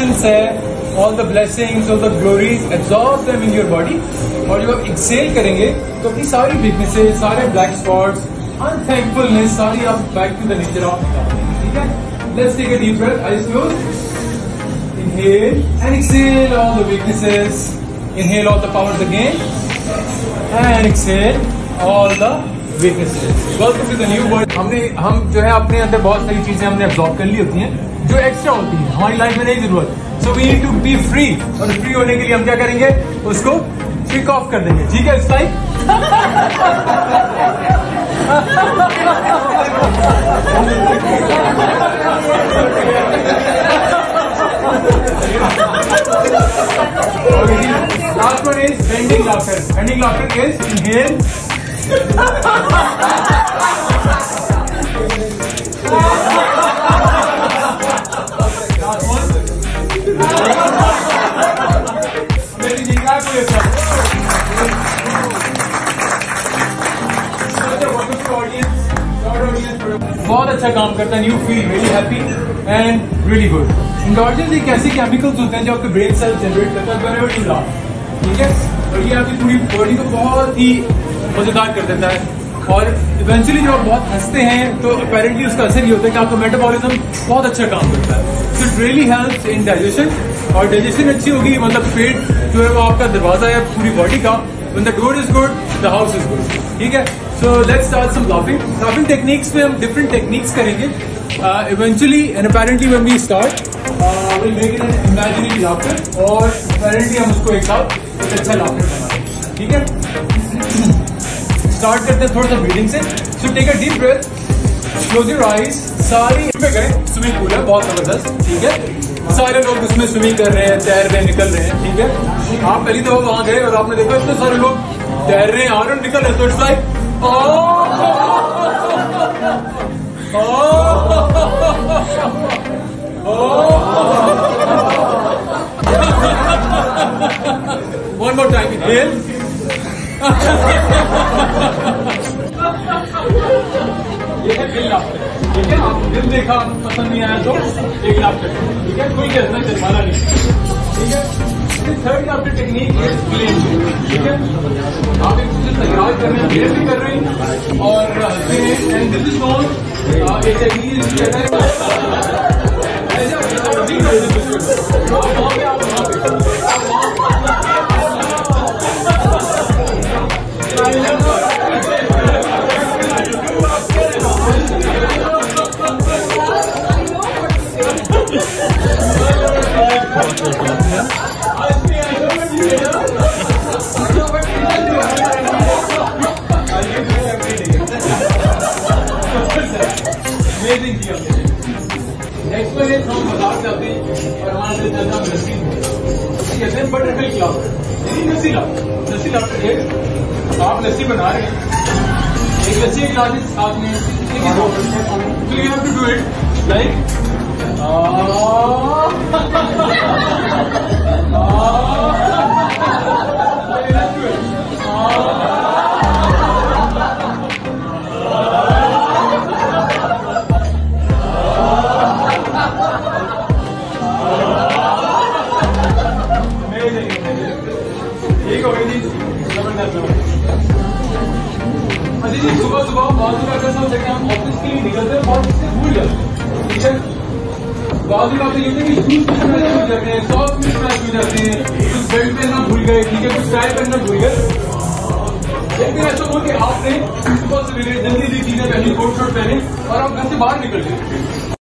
है all the blessings all the glories absorb them in your body और जब आप एक्सेल करेंगे तो अपनी सारी वीकनेसेस सारे ब्लैक स्पॉट्स अनथैंकफुलनेस सारी आप back to the nature of ठीक है let's take a deep breath eyes close Inhale and exhale all the weaknesses. Inhale all the powers again. And exhale all the weaknesses. Welcome to the new world. हमने, हम जो है अपने अंदर बहुत सारी चीज़ें हमने अब्जॉर्ब कर ली होती हैं, जो एक्स्ट्रा होती हैं हमारी लाइफ में नहीं ज़रूरत so we need to be free और फ्री होने के लिए हम क्या करेंगे उसको स्विच ऑफ़ कर देंगे ठीक है इस time Last one is bending laughter. Bending laughter is inhale. बहुत अच्छा काम करता है you feel really happy and really good endorphins एक ऐसे केमिकल्स होते हैं जो आपके ब्रेन सेल जनरेट करता है. ठीक है और ये आपकी पूरी बॉडी को बहुत ही मज़ेदार कर देता है। और इवेंचुअली जब आप बहुत हँसते हैं तो अपेरेंटली उसका असर ये होता है कि आपका मेटाबॉलिज्म बहुत अच्छा काम करता है। So it really help in digestion और डाइजेशन अच्छी होगी मतलब पेट जो है वो आपका दरवाज़ा है पूरी बॉडी का when the door is good the house is good ठीक है? So let's start some laughing laughing techniques में हम डिफरेंट टेक्निक्स करेंगे। Eventually and apparently when we start imaginary laughter और अपेरेंटली हम उसको एक साथ अच्छा लाफ्टर बनाते ठीक है? स्टार्ट करते हैं थोड़ा सा ब्रीदिंग से। So take a deep breath close your eyes सारी पे गए स्विमिंग पूल है, बहुत ज़बरदस्त, ठीक है? सारे लोग उसमें स्विमिंग कर रहे हैं, तैर रहे हैं, निकल रहे हैं, ठीक है? आप पहली दफ़ा वहाँ गए और आपने देखा इतने सारे लोग तैर रहे हैं, आ रहे निकल रहे तो it's like one more time inhale. दिल ठीक है? आप दिल देखा, पसंद नहीं आया तो एक लाफ्टर ठीक है? कोई कहना जरमाना नहीं। ठीक है? थर्ड आपके टेक्निक ठीक है? आप एक दूसरे तकरार कर रहे हैं देर भी कर रहे हैं, और एंड दिस इज़ नॉन एक टेक्निक से ज़्यादा नसीब कहते हैं बटरफ्लाई क्लाव नहीं नसी लाभ नसी लाभ है आप लस्सी बना रहे हैं एक लस्सी एक गिलास साथ में तो टू डू इट लाइक कि हम ऑफ़िस के लिए निकलते हैं और इससे भूल जाते हैं बहुत ही बातें ये थे कि शूज़ पहनना भूल जाते हैं सॉक्स भी पहनना भूल जाते हैं कुछ बेल्ट पहनना भूल गए, ठीक है कुछ टाई पहनना भूल गए। लेकिन ऐसा हो कि आपने प्रिंसिपल से सवेरे जल्दी दी चीज़ें पहनी कोट शोट पहने, और आप घर से बाहर निकल गए